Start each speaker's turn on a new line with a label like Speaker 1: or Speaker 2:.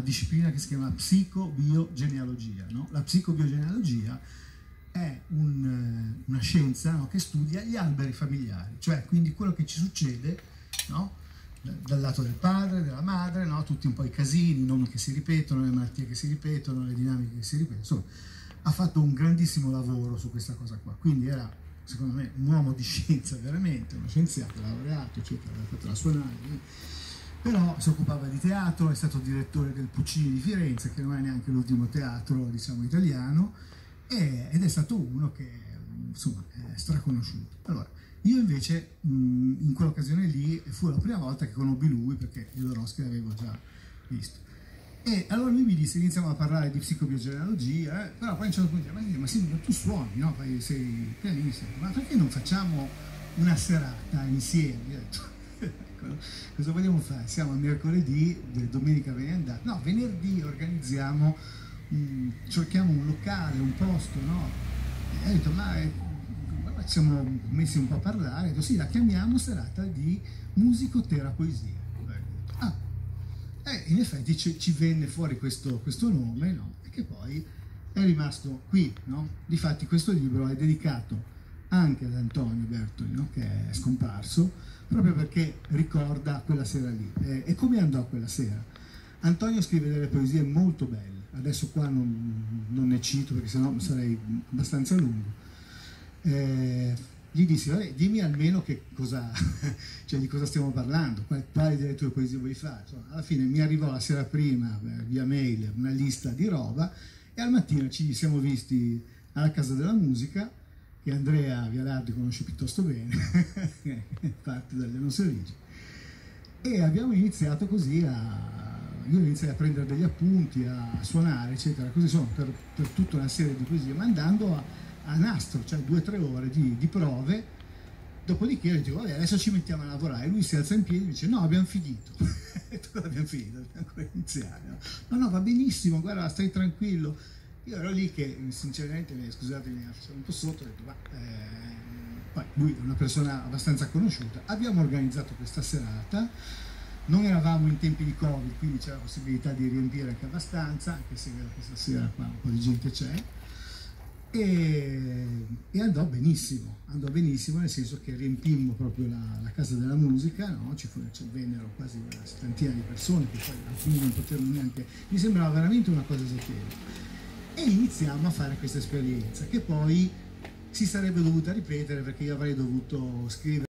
Speaker 1: disciplina che si chiama psicobiogenealogia. No? La psicobiogenealogia è un, eh, una scienza no, che studia gli alberi familiari, cioè quindi quello che ci succede no, dal lato del padre, della madre, no, tutti un po' i casini, i nomi che si ripetono, le malattie che si ripetono, le dinamiche che si ripetono. Insomma, ha fatto un grandissimo lavoro su questa cosa qua. Quindi era, secondo me, un uomo di scienza veramente, uno scienziato, laureato, eccetera, aveva fatto la sua analisi però si occupava di teatro, è stato direttore del Puccini di Firenze, che non è neanche l'ultimo teatro diciamo, italiano, e, ed è stato uno che insomma è straconosciuto. Allora, io invece mh, in quell'occasione lì fu la prima volta che conobbi lui perché Jodorowsky l'avevo già visto. E allora lui mi disse, iniziamo a parlare di psicobiogenealogia, eh, però poi a un certo punto mi dice, ma sì, ma tu suoni, no? Sei pianista, ma perché non facciamo una serata insieme? Ecco, cosa vogliamo fare? Siamo a mercoledì, domenica viene andata, no, venerdì organizziamo Mm, cerchiamo un locale, un posto, no? E ho detto, ma eh, ci siamo messi un po' a parlare, detto, sì, la chiamiamo serata di musicoterapoesia. Ah, e in effetti ci, ci venne fuori questo, questo nome, no? E che poi è rimasto qui, no? Difatti questo libro è dedicato anche ad Antonio Bertoli, no? che è scomparso, proprio perché ricorda quella sera lì. E, e come andò quella sera? Antonio scrive delle poesie molto belle adesso qua non, non ne cito perché sennò sarei abbastanza lungo. Eh, gli dissi, vabbè, dimmi almeno cosa, cioè di cosa stiamo parlando, quali delle tue poesie vuoi fare. Alla fine mi arrivò la sera prima via mail una lista di roba e al mattino ci siamo visti alla Casa della Musica, che Andrea Vialardi conosce piuttosto bene, parte dalle nostre origini, e abbiamo iniziato così a io iniziai a prendere degli appunti, a suonare, eccetera, così sono per, per tutta una serie di poesie, mandando a, a nastro, cioè due o tre ore di, di prove, dopodiché io dico, vabbè, adesso ci mettiamo a lavorare, lui si alza in piedi e dice, no, abbiamo finito, abbiamo finito, dobbiamo ancora iniziare, no? no, no, va benissimo, guarda, stai tranquillo, io ero lì che sinceramente, scusatemi, sono un po' sotto, ho detto, ma... Eh, poi lui è una persona abbastanza conosciuta, abbiamo organizzato questa serata, non eravamo in tempi di Covid, quindi c'era la possibilità di riempire anche abbastanza, anche se questa sera qua un po' di gente c'è. E, e, andò benissimo, andò benissimo nel senso che riempimmo proprio la, la casa della musica, no? ci, fu, ci, vennero quasi una settantina di persone che poi alcuni non potevano neanche, mi sembrava veramente una cosa esoterica. E iniziamo a fare questa esperienza che poi si sarebbe dovuta ripetere perché io avrei dovuto scrivere